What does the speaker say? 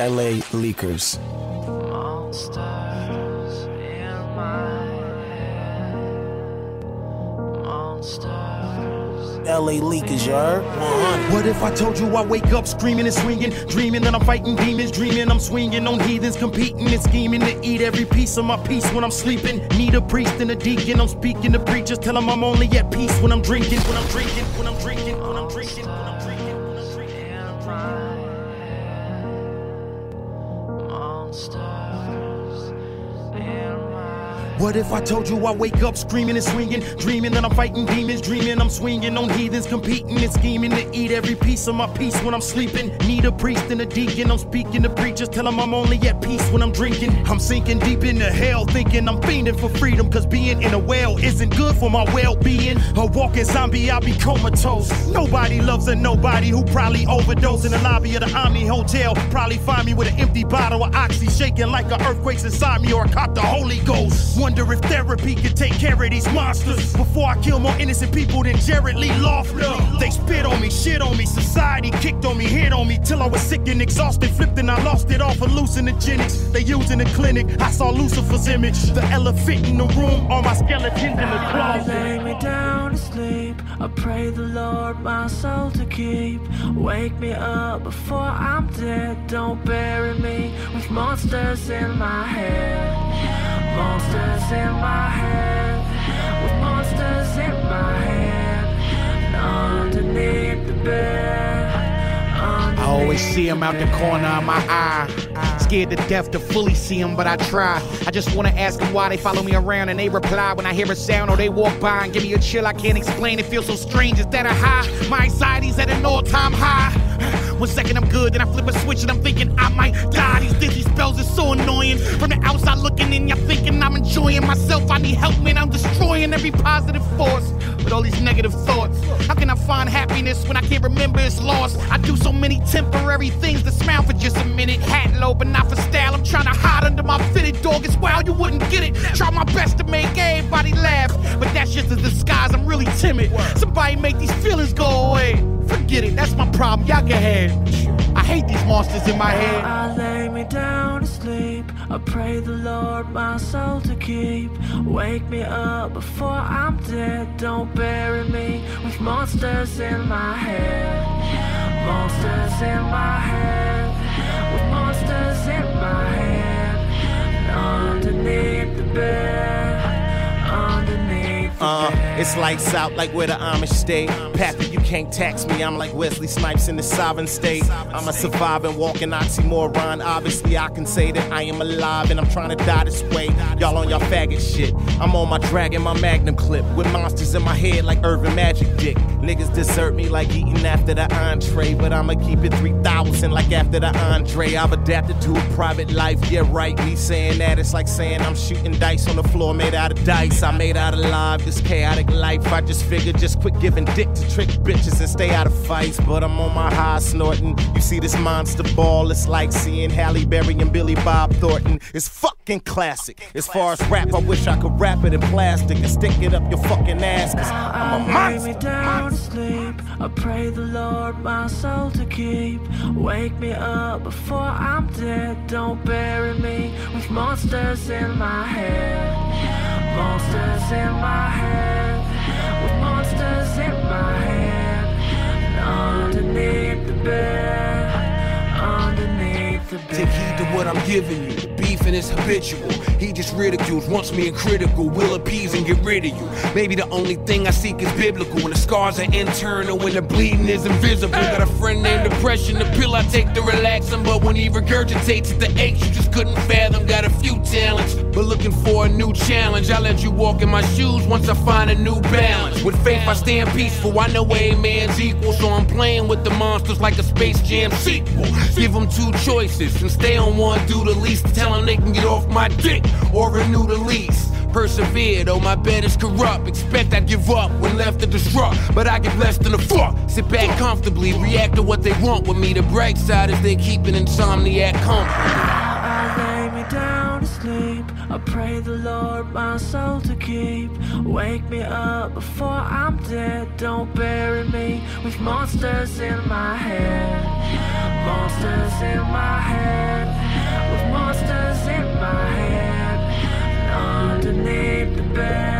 LA Leakers. Monsters in my head. Monsters. LA Leakers, you heard? 100. What if I told you I wake up screaming and swinging, dreaming that I'm fighting demons, dreaming I'm swinging on heathens, competing and scheming to eat every piece of my peace when I'm sleeping. Need a priest and a deacon, I'm speaking to preachers, tell them I'm only at peace when I'm drinking, when I'm drinking, when I'm drinking, when I'm drinking, when I'm drinking, when I'm drinking. In my head. My What if I told you I wake up screaming and swinging, dreaming that I'm fighting demons, dreaming I'm swinging on heathens, competing and scheming to eat every piece of my peace when I'm sleeping. Need a priest and a deacon, I'm speaking to preachers, tell them I'm only at peace when I'm drinking. I'm sinking deep into hell, thinking I'm fiending for freedom, cause being in a well isn't good for my well being. A walking zombie, I'll be comatose. Nobody loves a nobody who probably overdosed in the lobby of the Omni Hotel. Probably find me with an empty bottle of Oxy, shaking like an earthquake's inside me, or I caught the Holy Ghost. Wonder if therapy could take care of these monsters before I kill more innocent people than Jared Lee Loughner. They spit on me, shit on me, society kicked on me, hit on me till I was sick and exhausted, flipped and I lost it all for hallucinogenics. They use in the clinic, I saw Lucifer's image. The elephant in the room, all my skeletons in the I closet. lay me down to sleep. I pray the Lord my soul to keep. Wake me up before I'm dead. Don't bury me with monsters in my head. Monsters in my head. With monsters in my head. Underneath the bed. I always see him out the corner of my eye. Scared to death to fully see him, but I try. I just wanna ask them why they follow me around and they reply when I hear a sound or they walk by and give me a chill I can't explain. It feels so strange. Is that a high? My anxiety's at an all time high. One second I'm good, then I flip a switch and I'm thinking I might die. These dizzy spells are so annoying. From the outside looking in, you're thinking I'm enjoying myself. I need help, man. I'm destroying every positive force with all these negative thoughts. How can I find happiness when I can't remember it's lost? I do so many temporary things to smile for just a minute. Hat low, but not for style. I'm trying to hide under my fitted dog. It's wild, you wouldn't get it. Try my best to make everybody laugh, but that's just a disguise. I'm really timid. Somebody make these feelings go away. Forget it, that's my problem. Y'all can have. I hate these monsters in my head. I lay me down to sleep. I pray the Lord my soul to keep. Wake me up before I'm dead. Don't bury me with monsters in my head. Monsters in my head. With monsters in my head. Uh, bed. It's lights out like where the Amish stay. Pappy, you can't tax me. I'm like Wesley Snipes in the sovereign state. I'm a surviving, walking oxymoron. Obviously, I can say that I am alive and I'm trying to die this way. Y'all on y'all faggot shit. I'm on my dragon, my magnum clip with monsters in my head like Earvin Magic Dick. Niggas desert me like eating after the entree, but I'ma keep it 3000 like after the Andre. I've adapted to a private life. Yeah, right. Me saying that it's like saying I'm shooting dice on the floor made out of dice. I made out alive this chaotic life. I just figured just quit giving dick to trick bitches and stay out of fights. But I'm on my high snorting. You see this monster ball, it's like seeing Halle Berry and Billy Bob Thornton. It's fucking classic. As far as rap, I wish I could wrap it in plastic and stick it up your fucking ass. Cause I'm a lay me monster. down to sleep. I pray the Lord my soul to keep. Wake me up before I'm dead. Don't bury me with monsters in my head. Monsters in my head. In my head. Underneath the bed. Underneath the bed. Take heed to what I'm giving you. The beefing is habitual. He just ridicules, wants me in critical. Will appease and get rid of you. Maybe the only thing I seek is biblical. When the scars are internal, when the bleeding is invisible. Got a friend named Depression, the pill I take to relax him. But when he regurgitates at the aches, you just couldn't fathom. Got but looking for a new challenge. I let you walk in my shoes once I find a new balance. With faith, I stand peaceful. I know a man's equal, so I'm playing with the monsters like a Space Jam sequel. Give them two choices and stay on one, do the least. Tell them they can get off my dick or renew the lease. Persevere, though my bed is corrupt. Expect I'd give up when left to destruct, but I get less than a fuck. Sit back comfortably, react to what they want with me. The bright side is they keep an insomniac company. Sleep. I pray the Lord my soul to keep. Wake me up before I'm dead. Don't bury me with monsters in my head. monsters in my head, with monsters in my head, underneath the bed, underneath the bed.